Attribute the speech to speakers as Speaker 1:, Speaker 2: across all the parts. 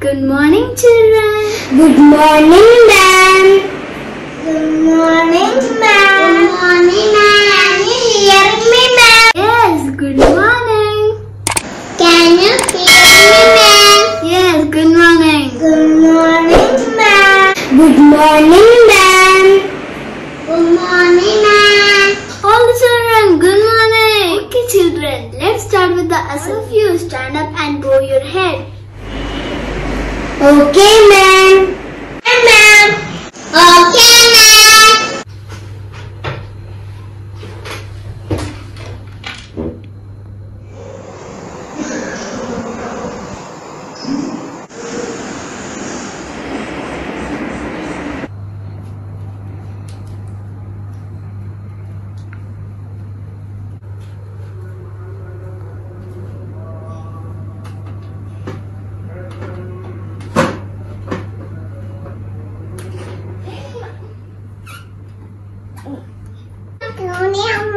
Speaker 1: Good morning, children.
Speaker 2: Good morning, ma'am. Good morning, ma'am. Good morning, ma'am. Can you hear me, ma'am?
Speaker 1: Yes, good morning.
Speaker 2: Can you hear me, ma'am?
Speaker 1: Yes, good morning.
Speaker 2: Good morning, ma'am. Good morning, ma'am. Good morning, ma'am.
Speaker 1: All the children, good morning. Okay, children, let's start with the all of you stand up and bow your head.
Speaker 2: Okay, ma'am. Okay, ma'am. Okay, ma'am.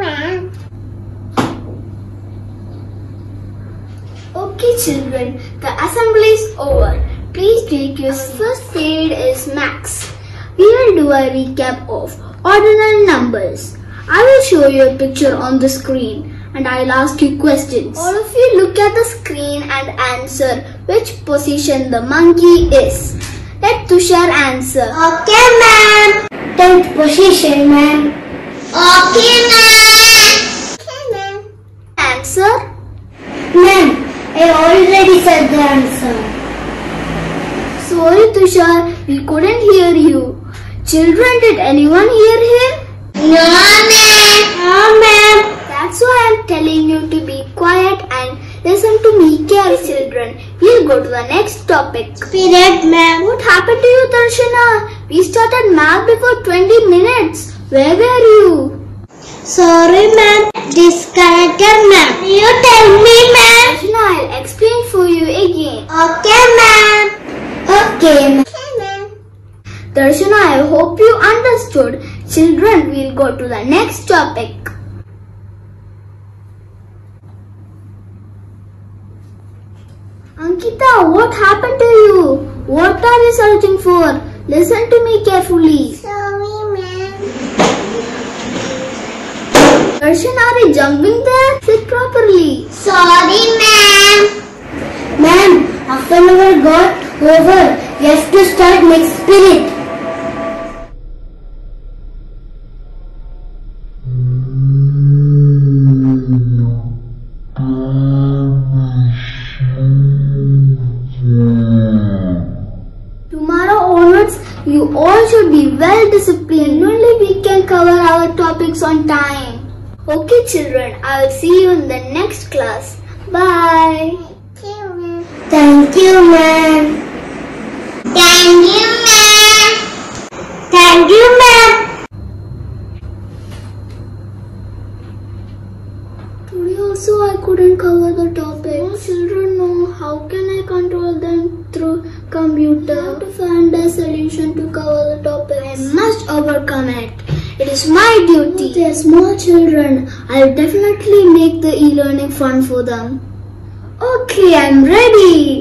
Speaker 2: ma'am.
Speaker 1: Okay, children, the assembly is over. Please take your first period is max. We will do a recap of ordinal numbers. I will show you a picture on the screen and I'll ask you questions. All of you look at the screen and answer which position the monkey is. Let Tushar answer.
Speaker 2: Okay, ma'am. Tenth position, ma'am. Okay, ma'am. Okay, ma'am.
Speaker 1: Answer.
Speaker 2: Ma'am, I already said the answer.
Speaker 1: Sorry Tushar, we couldn't hear you. Children, did anyone hear him?
Speaker 2: No, ma'am. No, ma'am.
Speaker 1: That's why I'm telling you to be quiet and listen to me carefully, children. We'll go to the next topic.
Speaker 2: Period, ma'am.
Speaker 1: What happened to you, Darshana? We started math before 20 minutes. Where were you?
Speaker 2: Sorry, ma'am. Disconnected, ma'am. You tell me, ma'am.
Speaker 1: Darshana, I'll explain for you again.
Speaker 2: Okay, ma'am. Okay, ma'am. Okay, ma'am.
Speaker 1: Darshana, I hope you understood. Children, we'll go to the next topic. Ankita, what happened to you? What are you searching for? Listen to me carefully.
Speaker 2: Sorry, ma'am.
Speaker 1: Darshan, are you jumping there? Sit properly.
Speaker 2: Sorry, ma'am. Ma'am, an hour got over. We have to start next period.
Speaker 1: All should be well disciplined. Only we can cover our topics on time. Okay, children, I will see you in the next class. Bye.
Speaker 2: Thank you, ma'am. Thank you, ma'am. Thank you, ma'am.
Speaker 1: Today also I couldn't cover the topic. Children know how can I control them through computer. I have to find a solution to cover the topic. I must overcome it. It is my duty. They are small children. I'll definitely make the e-learning fun for them. Okay, I'm ready.